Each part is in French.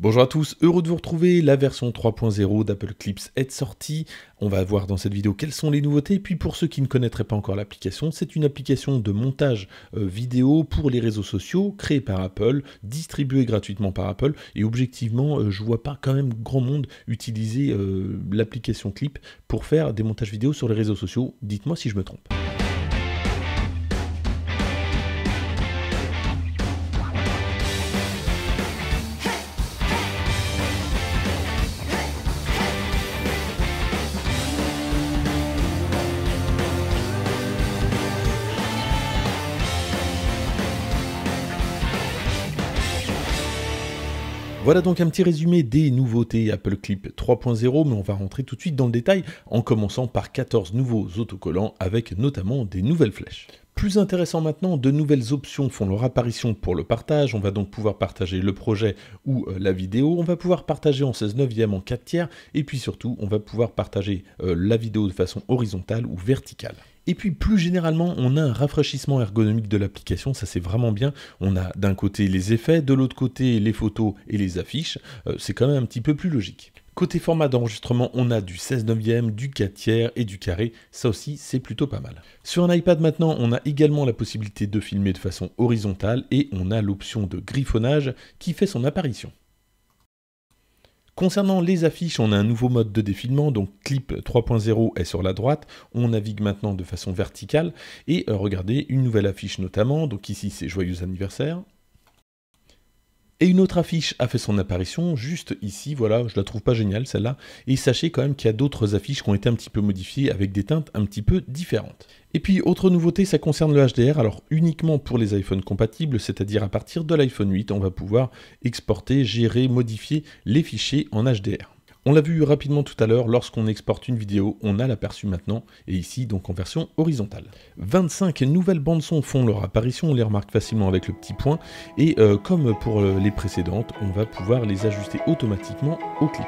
Bonjour à tous, heureux de vous retrouver. La version 3.0 d'Apple Clips est sortie. On va voir dans cette vidéo quelles sont les nouveautés. Puis pour ceux qui ne connaîtraient pas encore l'application, c'est une application de montage euh, vidéo pour les réseaux sociaux créée par Apple, distribuée gratuitement par Apple. Et objectivement, euh, je vois pas quand même grand monde utiliser euh, l'application Clip pour faire des montages vidéo sur les réseaux sociaux. Dites-moi si je me trompe. Voilà donc un petit résumé des nouveautés Apple Clip 3.0, mais on va rentrer tout de suite dans le détail en commençant par 14 nouveaux autocollants avec notamment des nouvelles flèches. Plus intéressant maintenant, de nouvelles options font leur apparition pour le partage. On va donc pouvoir partager le projet ou euh, la vidéo. On va pouvoir partager en 16 neuvième, en 4 tiers. Et puis surtout, on va pouvoir partager euh, la vidéo de façon horizontale ou verticale. Et puis plus généralement, on a un rafraîchissement ergonomique de l'application, ça c'est vraiment bien. On a d'un côté les effets, de l'autre côté les photos et les affiches. Euh, c'est quand même un petit peu plus logique. Côté format d'enregistrement, on a du 16 neuvième, du 4 tiers et du carré. Ça aussi, c'est plutôt pas mal. Sur un iPad maintenant, on a également la possibilité de filmer de façon horizontale et on a l'option de griffonnage qui fait son apparition. Concernant les affiches, on a un nouveau mode de défilement, donc Clip 3.0 est sur la droite, on navigue maintenant de façon verticale, et euh, regardez, une nouvelle affiche notamment, donc ici c'est Joyeux anniversaire, et une autre affiche a fait son apparition juste ici, voilà, je la trouve pas géniale celle-là. Et sachez quand même qu'il y a d'autres affiches qui ont été un petit peu modifiées avec des teintes un petit peu différentes. Et puis autre nouveauté, ça concerne le HDR, alors uniquement pour les iPhones compatibles, c'est-à-dire à partir de l'iPhone 8, on va pouvoir exporter, gérer, modifier les fichiers en HDR. On l'a vu rapidement tout à l'heure, lorsqu'on exporte une vidéo, on a l'aperçu maintenant, et ici donc en version horizontale. 25 nouvelles bandes son font leur apparition, on les remarque facilement avec le petit point, et euh, comme pour euh, les précédentes, on va pouvoir les ajuster automatiquement au clip.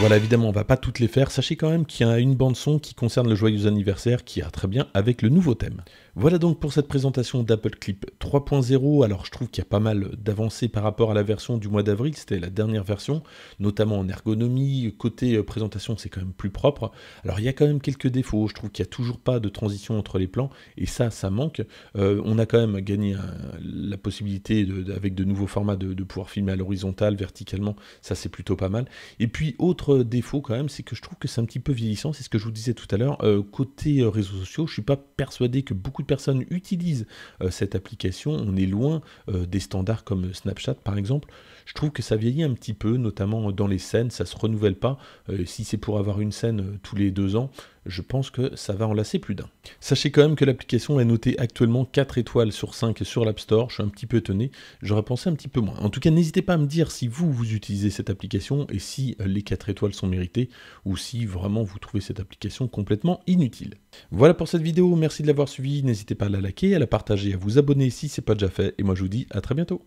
Voilà, évidemment, on va pas toutes les faire. Sachez quand même qu'il y a une bande son qui concerne le joyeux anniversaire qui ira très bien avec le nouveau thème. Voilà donc pour cette présentation d'Apple Clip 3.0. Alors je trouve qu'il y a pas mal d'avancées par rapport à la version du mois d'avril, c'était la dernière version, notamment en ergonomie, côté euh, présentation c'est quand même plus propre. Alors il y a quand même quelques défauts, je trouve qu'il n'y a toujours pas de transition entre les plans, et ça, ça manque. Euh, on a quand même gagné la possibilité avec de nouveaux formats de pouvoir filmer à l'horizontale, verticalement, ça c'est plutôt pas mal. Et puis autre défaut quand même, c'est que je trouve que c'est un petit peu vieillissant, c'est ce que je vous disais tout à l'heure. Euh, côté euh, réseaux sociaux, je suis pas persuadé que beaucoup de personnes utilisent euh, cette application. On est loin des standards comme Snapchat par exemple. Je trouve que ça vieillit un petit peu, notamment dans les scènes, ça se renouvelle pas. si c'est pour avoir une scène tous les deux ans, je pense que ça va en lasser plus d'un. Sachez quand même que l'application est notée actuellement 4 étoiles sur 5 sur l'App Store, je suis un petit peu étonné, j'aurais pensé un petit peu moins. En tout cas, n'hésitez pas à me dire si vous, vous utilisez cette application et si euh, les 4 étoiles sont méritées ou si vraiment vous trouvez cette application complètement inutile. Voilà pour cette vidéo, merci de l'avoir suivi, n'hésitez pas à la liker, à la partager, à vous abonner si ce n'est pas déjà fait et moi je vous dis à très bientôt.